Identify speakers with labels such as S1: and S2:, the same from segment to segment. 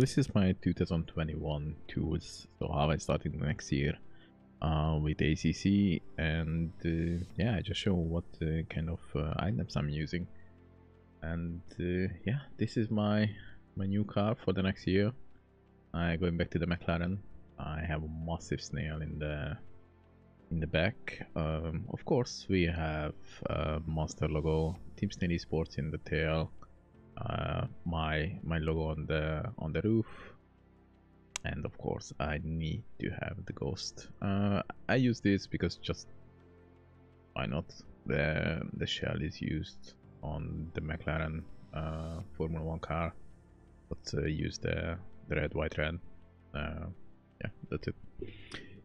S1: this is my 2021 tools, so how I started next year uh, with ACC, and uh, yeah, I just show what uh, kind of uh, items I'm using. And uh, yeah, this is my my new car for the next year. I going back to the McLaren. I have a massive snail in the in the back. Um, of course, we have uh, Monster logo, Team Snail Esports in the tail, uh, my my logo on the on the roof, and of course, I need to have the ghost. Uh, I use this because just why not? The the shell is used on the McLaren uh, Formula One car, but uh, use the the red, white, red. Uh, yeah, that's it.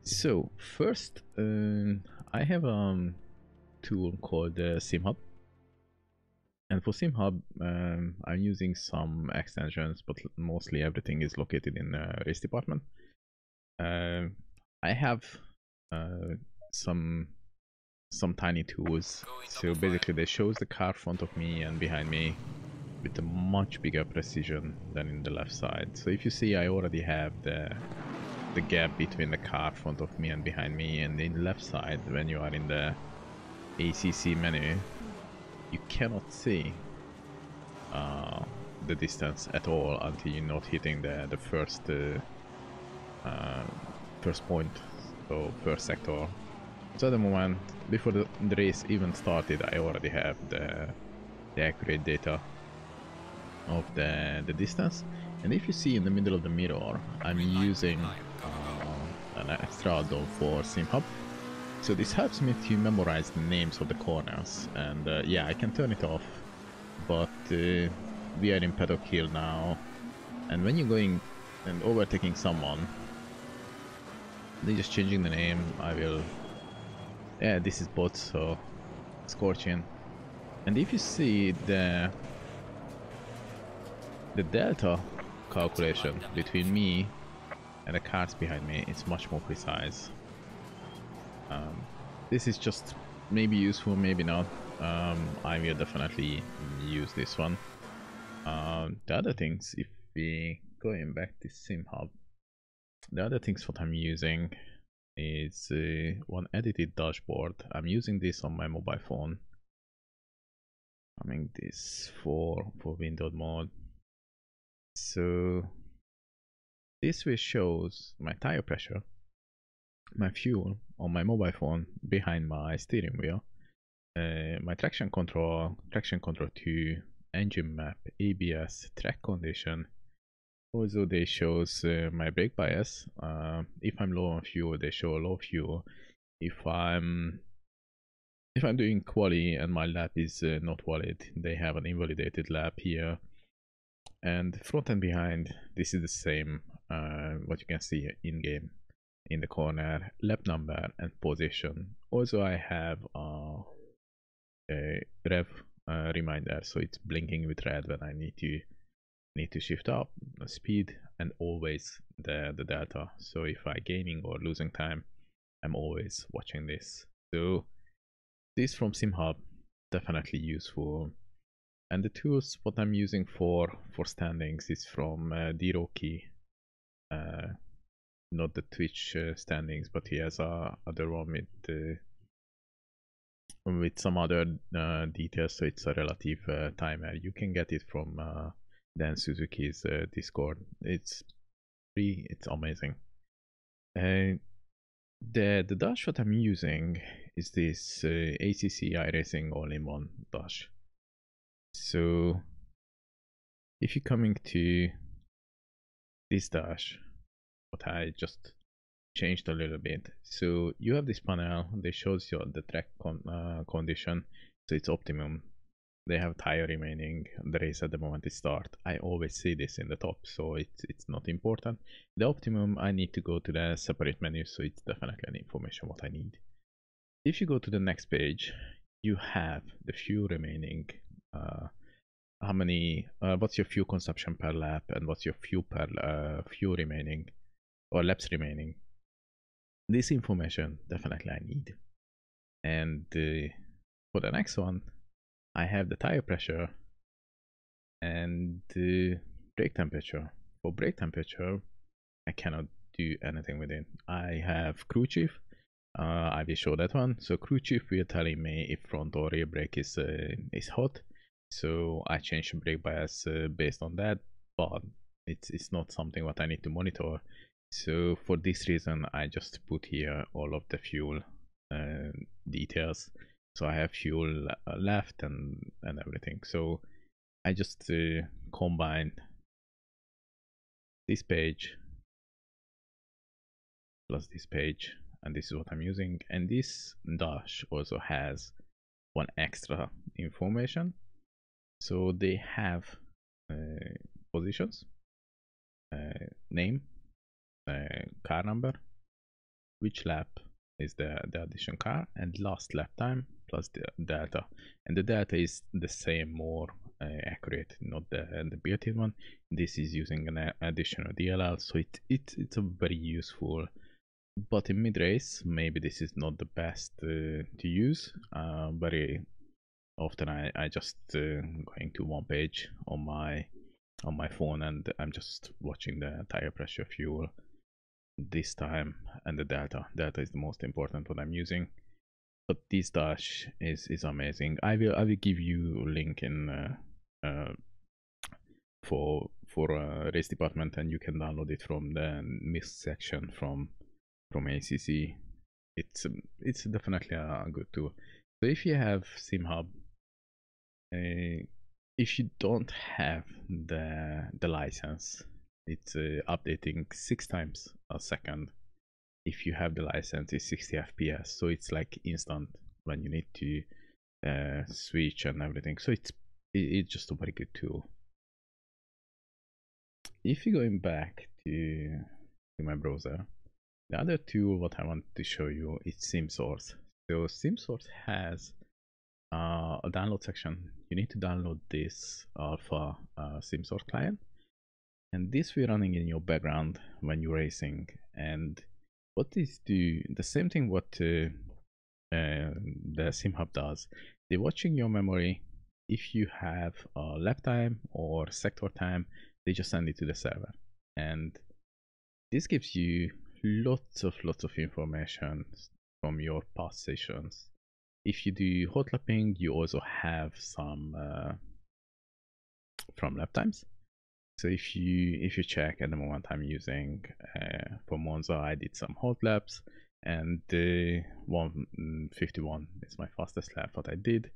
S1: So first, um, I have a um, tool called uh, SimHub, and for SimHub, um, I'm using some extensions, but mostly everything is located in the RaceDepartment. Uh, I have uh, some some tiny tools, so basically they shows the car front of me and behind me with a much bigger precision than in the left side. So if you see, I already have the the gap between the car front of me and behind me and in the left side when you are in the ACC menu you cannot see uh, the distance at all until you're not hitting the, the first uh, uh, first point so first sector so at the moment before the, the race even started I already have the, the accurate data of the, the distance and if you see in the middle of the mirror I'm using an extra for SimHub. So this helps me to memorize the names of the corners and uh, yeah I can turn it off but uh, we are in paddock hill now and when you're going and overtaking someone they're just changing the name I will yeah this is bot so scorching and if you see the the delta calculation between me and the cars behind me it's much more precise um, this is just maybe useful maybe not. Um, I will definitely use this one. Um, the other things if we going back to SimHub the other things what I'm using is uh, one edited dashboard. I'm using this on my mobile phone. I mean this for for Windows mode so this way shows my tire pressure, my fuel on my mobile phone behind my steering wheel, uh, my traction control, traction control 2, engine map, ABS, track condition. Also they shows uh, my brake bias. Uh, if I'm low on fuel, they show low fuel. If I'm if I'm doing quali and my lap is uh, not valid, they have an invalidated lap here. And front and behind, this is the same uh, what you can see in game in the corner lap number and position. Also i have uh, a rev uh, reminder so it's blinking with red when i need to need to shift up speed and always the the delta so if i gaining or losing time i'm always watching this. So this from simhub definitely useful. And the tools what i'm using for for standings is from uh, D-Rocky uh, not the Twitch uh, standings, but he has a other one with uh, with some other uh, details. So it's a relative uh, timer. You can get it from Dan Suzuki's Discord. It's free. It's amazing. And the the dash what I'm using is this ACC iRacing all-in-one dash. So if you're coming to this dash I just changed a little bit. So you have this panel that shows you the track con uh, condition. So it's optimum. They have tire remaining. The race at the moment is start. I always see this in the top so it's it's not important. The optimum i need to go to the separate menu so it's definitely an information what i need. If you go to the next page you have the fuel remaining uh, how many uh, what's your fuel consumption per lap and what's your fuel per uh, fuel remaining or laps remaining this information definitely i need and uh, for the next one i have the tire pressure and uh, brake temperature. For brake temperature, I cannot do anything with it. I have crew chief. Uh, I will show that one. So crew chief will telling me if front or rear brake is uh, is hot. So I change brake bias uh, based on that, but it's it's not something what I need to monitor. So for this reason, I just put here all of the fuel uh, details. So I have fuel uh, left and and everything. So I just uh, combine this page plus this page and this is what I'm using and this dash also has one extra information so they have uh, positions uh, name uh, car number which lap is the, the addition car and last lap time plus the data. And the data is the same more uh, accurate not the the built-in one. This is using an additional dll so it, it it's a very useful. But in mid race maybe this is not the best uh, to use. Uh, very often i i just uh, going to one page on my on my phone and i'm just watching the tire pressure fuel this time and the data. Data is the most important what i'm using. But this dash is is amazing. I will i will give you a link in uh, uh, for for a RaceDepartment and you can download it from the miss section from from acc it's it's definitely a good tool so if you have simhub uh, if you don't have the the license it's uh, updating six times a second if you have the license it's 60 fps so it's like instant when you need to uh, switch and everything. So it's it's just a very good tool. If you're going back to to my browser the other tool what i want to show you is simsource. So simsource has uh, a download section. You need to download this alpha uh, simsource client and this will running in your background when you're racing. And what these do the same thing what uh, uh, the simhub does. They're watching your memory. If you have a lap time or sector time they just send it to the server. And this gives you lots of lots of information from your past sessions. If you do hot lapping you also have some uh, from lap times so if you if you check at the moment i'm using uh, for monza i did some hot laps and the 151 is my fastest lap that i did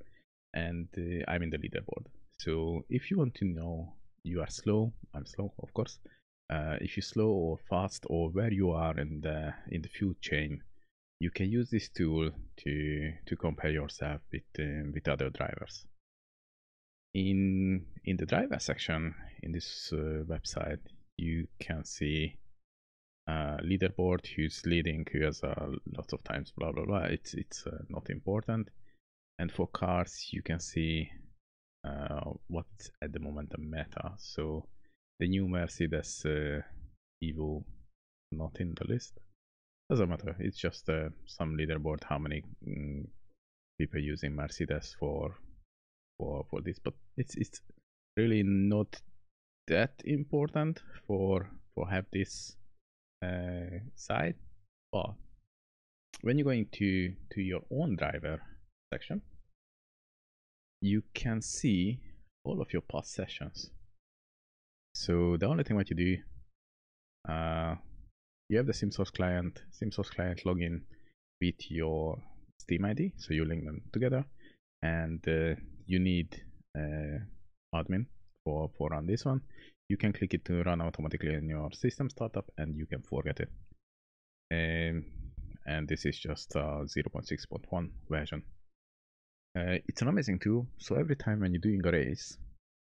S1: and uh, i'm in the leaderboard. So if you want to know you are slow i'm slow of course. Uh, if you're slow or fast or where you are in the in the fuel chain you can use this tool to to compare yourself with uh, with other drivers in in the driver section in this uh, website you can see uh, leaderboard who's leading who has a lot of times blah blah blah. It's it's uh, not important. And for cars you can see uh, what's at the moment the meta. So the new mercedes uh, evo not in the list. Doesn't matter. It's just uh, some leaderboard how many mm, people using mercedes for for for this but it's it's really not that important for for have this uh, side but when you're going to to your own driver section you can see all of your past sessions. So the only thing what you do uh, you have the SimSource client, SimSource client login with your Steam ID, so you link them together, and uh, you need uh, admin for for run this one. You can click it to run automatically in your system startup, and you can forget it. Um, and this is just a 0.6.1 version. Uh, it's an amazing tool. So every time when you're doing a race,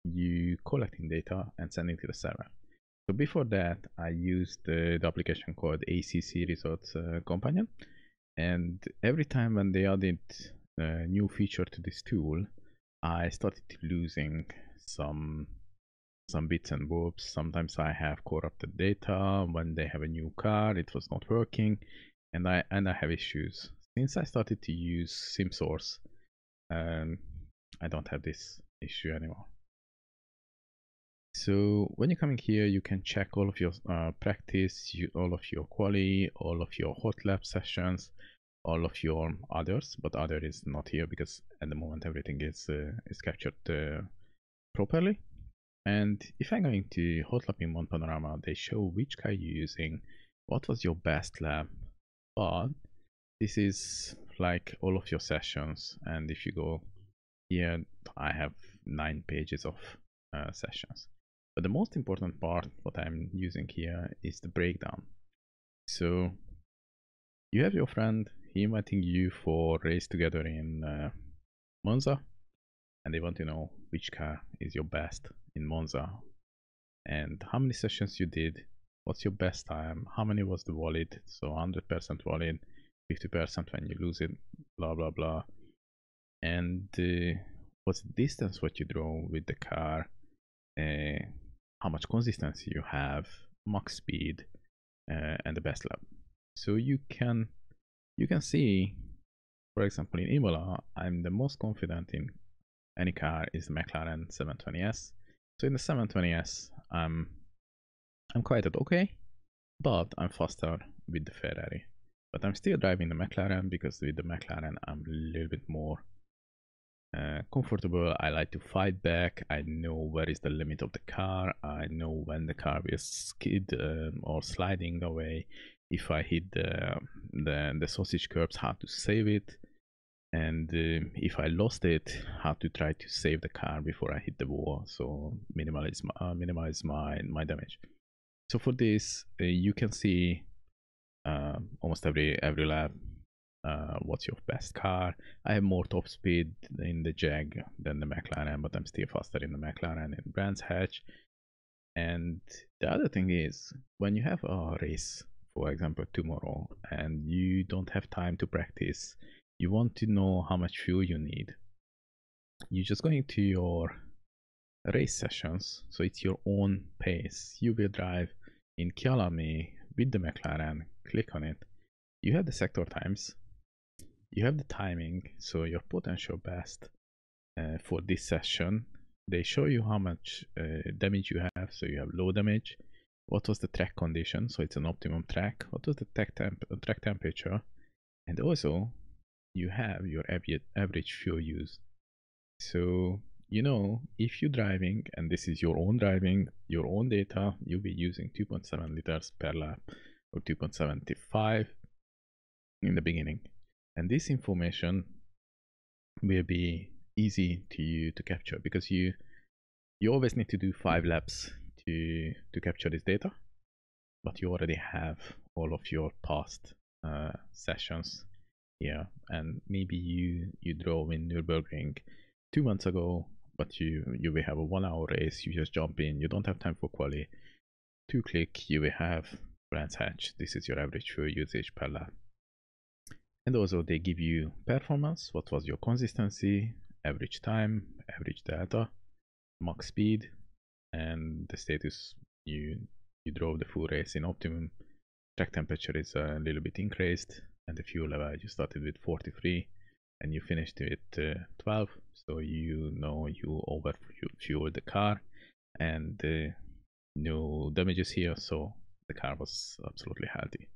S1: you collecting data and sending to the server. So before that, I used the application called ACC Results uh, Companion. And every time when they added a new feature to this tool, I started losing some some bits and bobs. Sometimes I have corrupted data. When they have a new card, it was not working, and I and I have issues. Since I started to use SimSource, um, I don't have this issue anymore. so when you're coming here you can check all of your uh, practice you, all of your quality all of your hot lap sessions all of your others but other is not here because at the moment everything is uh, is captured uh, properly. And if i'm going to hot in Mount Panorama they show which car you're using what was your best lap but this is like all of your sessions. And if you go here i have nine pages of uh, sessions. But the most important part what i'm using here is the breakdown. So you have your friend inviting you for race together in uh, monza and they want to know which car is your best in monza. And how many sessions you did? What's your best time? How many was the wallet? So 100% wallet 50% when you lose it blah blah blah. And uh, what's the distance what you drove with the car? Uh, how much consistency you have max speed uh, and the best lap. So you can you can see for example in Imola I'm the most confident in any car is the McLaren 720s so in the 720s I'm I'm quite at okay but I'm faster with the Ferrari but I'm still driving the McLaren because with the McLaren I'm a little bit more uh, comfortable. I like to fight back. I know where is the limit of the car. I know when the car is skid um, or sliding away. If I hit the, the, the sausage curbs, how to save it. And uh, if I lost it, how to try to save the car before I hit the wall. So minimize my, uh, minimize my, my damage. So for this, uh, you can see uh, almost every every lap uh, what's your best car i have more top speed in the jag than the mclaren but i'm still faster in the mclaren in brands hatch and the other thing is when you have a race for example tomorrow and you don't have time to practice. You want to know how much fuel you need. You're just going to your race sessions so it's your own pace. You will drive in Kyalami with the McLaren click on it. You have the sector times. You have the timing so your potential best uh, for this session. They show you how much uh, damage you have so you have low damage what was the track condition? So it's an optimum track. What was the track, temp uh, track temperature? And also you have your average fuel use. So you know if you're driving and this is your own driving your own data you'll be using 2.7 liters per lap or 2.75 in the beginning. And this information will be easy to you to capture because you you always need to do five laps to to capture this data but you already have all of your past uh, sessions here. And maybe you you drove in Nürburgring two months ago but you you will have a one hour race you just jump in you don't have time for quali. Two click you will have brands hatch this is your average fuel usage per lap. And also they give you performance what was your consistency average time average data max speed and the status you you drove the full race in optimum. Track temperature is a little bit increased and the fuel level you started with 43 and you finished with uh, 12 so you know you over fueled the car and uh, no damages here so the car was absolutely healthy.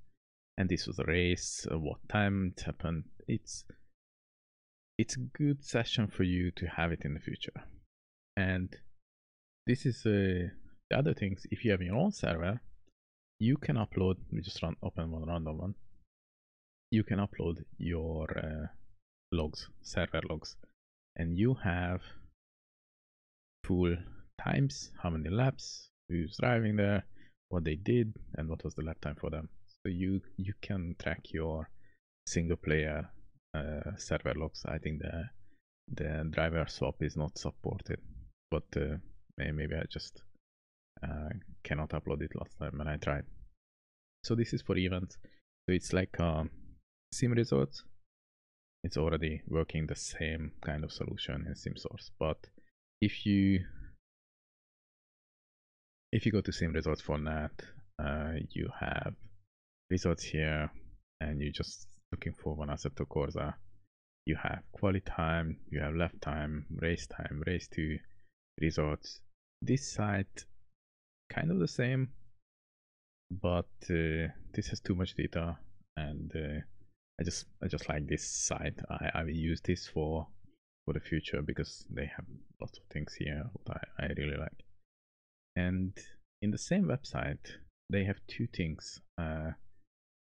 S1: And this was a race. Uh, what time it happened? It's it's a good session for you to have it in the future. And this is uh, the other things if you have your own server you can upload we just run open one random one. You can upload your uh, logs server logs and you have full times how many laps who's driving there what they did and what was the lap time for them. So you you can track your single player uh, server logs. I think the the driver swap is not supported but uh, maybe i just uh, cannot upload it last time when i tried. So this is for events. So it's like um, sim results it's already working the same kind of solution in sim source but if you if you go to sim results for NAT, uh, you have results here and you're just looking for one Assetto Corsa you have quality time you have left time race time race to results this site kind of the same but uh, this has too much data and uh, I just I just like this site I, I will use this for for the future because they have lots of things here that I, I really like. And in the same website they have two things uh,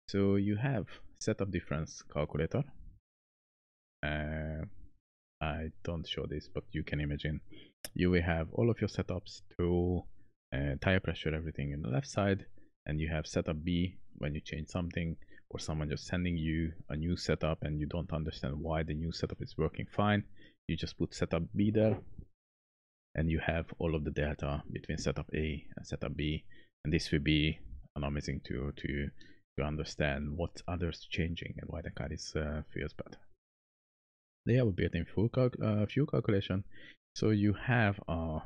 S1: so you have setup difference calculator uh, I don't show this but you can imagine. You will have all of your setups to uh, tire pressure everything in the left side and you have setup B when you change something or someone just sending you a new setup and you don't understand why the new setup is working fine. You just put setup B there and you have all of the data between setup A and setup B and this will be an amazing tool to to understand what others changing and why the car is uh, feels better they have a built-in fuel, uh, fuel calculation. So you have a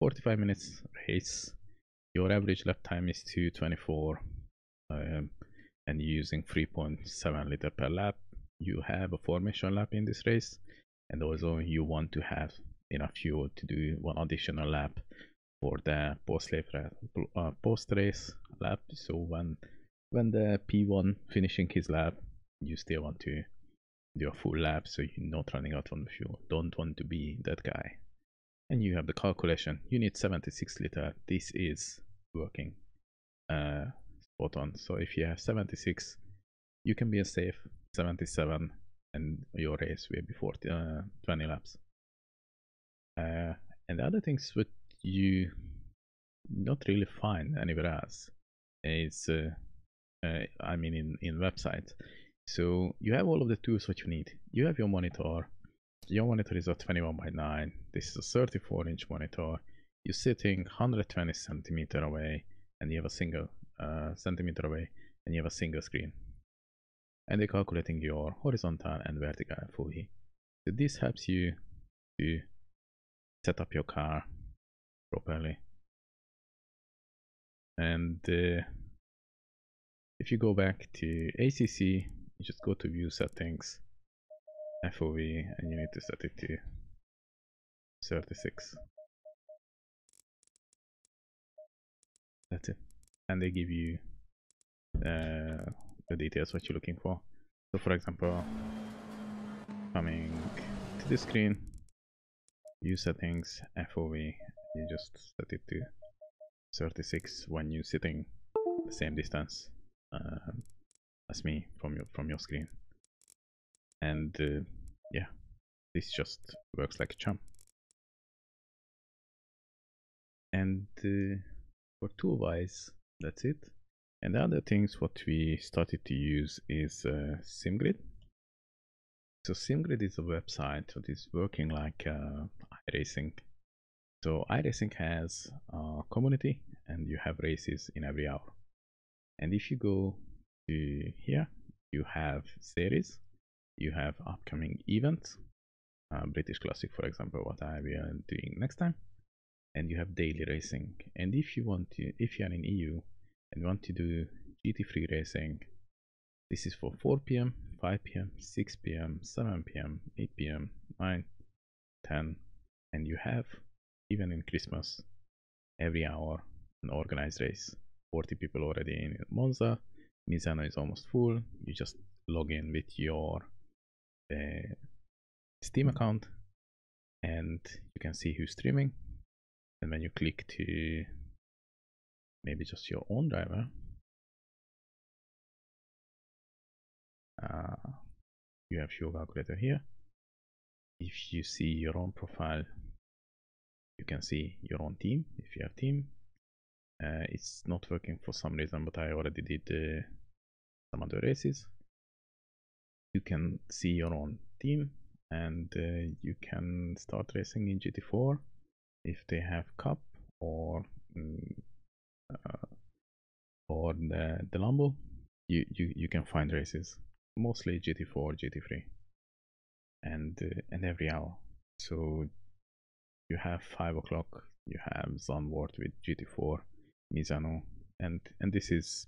S1: 45 minutes race. Your average lap time is 224 um, and using 3.7 liter per lap. You have a formation lap in this race and also you want to have enough fuel to do one additional lap for the post race uh, post race lap. So when when the p1 finishing his lap you still want to a full lap so you're not running out on the fuel. Don't want to be that guy. And you have the calculation. You need 76 liter. This is working uh spot on. So if you have 76 you can be a safe 77 and your race will be 40 uh, 20 laps. Uh, and the other things that you not really find anywhere else is uh, uh, I mean in in websites so you have all of the tools what you need. You have your monitor. Your monitor is a 21 by 9 this is a 34 inch monitor. You're sitting 120 centimeter away and you have a single uh, centimeter away and you have a single screen. And they're calculating your horizontal and vertical FOV so this helps you to set up your car properly. And uh, if you go back to ACC you just go to view settings FOV and you need to set it to 36 that's it. And they give you uh, the details what you're looking for. So for example coming to the screen view settings FOV you just set it to 36 when you're sitting the same distance. Uh, as me from your from your screen. And uh, yeah this just works like a charm. And uh, for tool wise that's it. And the other things what we started to use is uh, SimGrid. So SimGrid is a website that is working like uh, iRacing. So iRacing has a community and you have races in every hour. And if you go to here you have series you have upcoming events uh, british classic for example what i will be doing next time and you have daily racing. And if you want to if you're in eu and want to do gt3 racing this is for 4 p.m 5 p.m 6 p.m 7 p.m 8 p.m 9 10 and you have even in christmas every hour an organized race. 40 people already in monza Misano is almost full. You just log in with your uh, Steam account and you can see who's streaming. And when you click to maybe just your own driver, uh, you have your calculator here. If you see your own profile, you can see your own team if you have team uh, it's not working for some reason but I already did uh, some other races. You can see your own team and uh, you can start racing in GT4 if they have cup or mm, uh, or the, the Lambo. You, you you can find races mostly GT4 GT3 and uh, and every hour. So you have five o'clock you have Zandvoort with GT4 Misano and and this is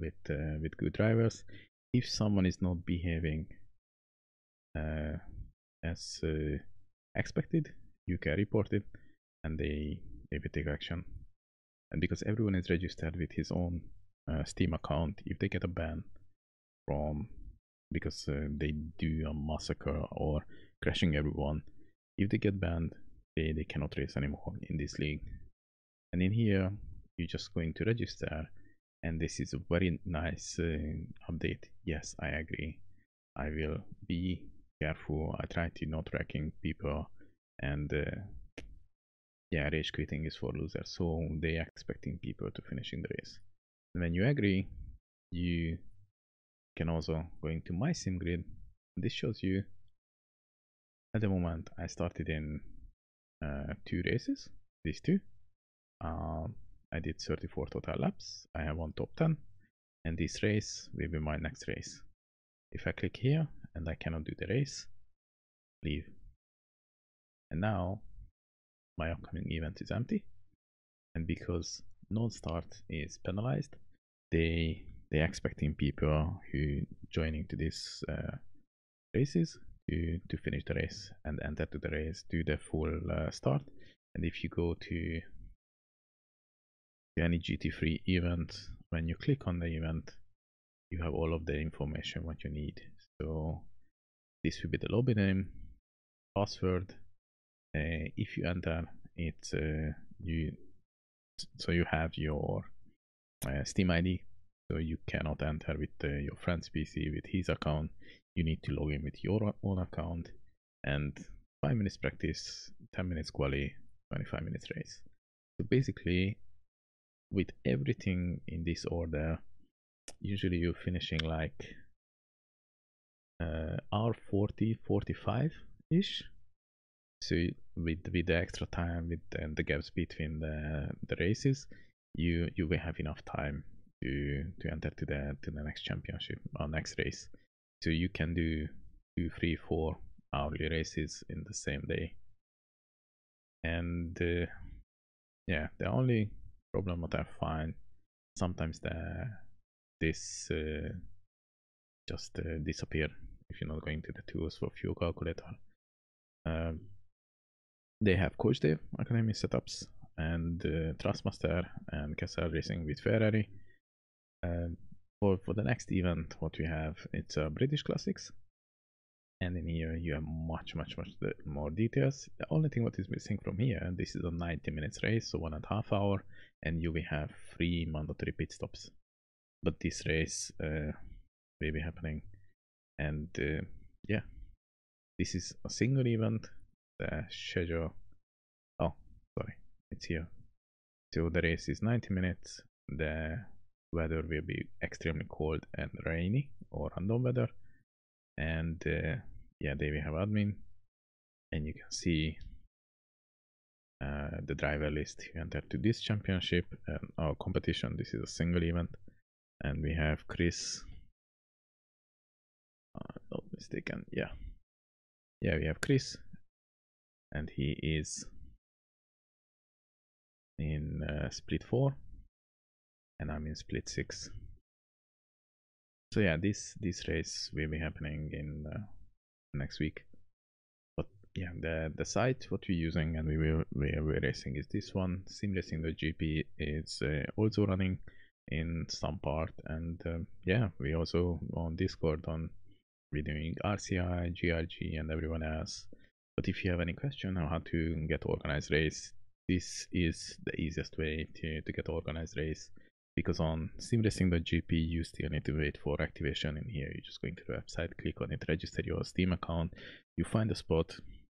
S1: with uh, with good drivers. If someone is not behaving uh, as uh, expected you can report it and they they will take action. And because everyone is registered with his own uh, steam account if they get a ban from because uh, they do a massacre or crashing everyone if they get banned they, they cannot race anymore in this league. And in here you're just going to register and this is a very nice uh, update. Yes i agree. I will be careful. I try to not wrecking people and uh, yeah rage quitting is for losers. So they expecting people to finishing the race. And when you agree you can also go into my sim grid. This shows you at the moment i started in uh, two races these two. Um, i did 34 total laps. I have one top 10 and this race will be my next race. If i click here and i cannot do the race leave. And now my upcoming event is empty. And because non-start is penalized they they're expecting people who joining to this uh, races to to finish the race and enter to the race do the full uh, start. And if you go to any GT3 event when you click on the event you have all of the information what you need. So this will be the lobby name password uh, if you enter it uh, you so you have your uh, steam id so you cannot enter with your friend's pc with his account. You need to log in with your own account and 5 minutes practice 10 minutes quali 25 minutes race. So basically with everything in this order usually you're finishing like uh, r40 45 ish so with with the extra time with the, the gaps between the the races you you will have enough time to to enter to the to the next championship or next race. So you can do two three four hourly races in the same day. And uh, yeah the only problem that i find sometimes the this uh, just uh, disappear if you're not going to the tools for fuel calculator um, they have Coach Dave Academy setups and uh, Thrustmaster and Kessel Racing with Ferrari. Uh, for, for the next event, what we have, it's a British Classics. And in here, you have much, much, much more details. The only thing what is missing from here, this is a 90 minutes race, so one and a half hour, and you will have three mandatory pit stops. But this race uh, will be happening. And uh, yeah, this is a single event. The schedule oh sorry it's here. So the race is 90 minutes. The weather will be extremely cold and rainy or random weather. And uh, yeah they will have admin. And you can see uh, the driver list you enter to this championship and our competition. This is a single event. And we have chris. Uh, not mistaken. Yeah. Yeah we have chris. And he is in uh, split 4 and I'm in split 6 so yeah this this race will be happening in uh, next week yeah the the site what we're using and we will we're racing is this one. Simracing.gp is uh, also running in some part and um, yeah we also on discord on we're doing rci grg and everyone else. But if you have any question on how to get organized race, this is the easiest way to, to get organized race because on simracing.gp you still need to wait for activation in here. You're just going to the website click on it register your steam account. You find a spot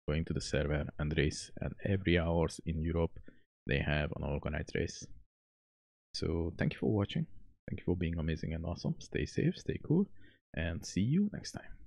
S1: going to the server and race and every hours in europe they have an organized race. So thank you for watching. Thank you for being amazing and awesome. Stay safe stay cool and see you next time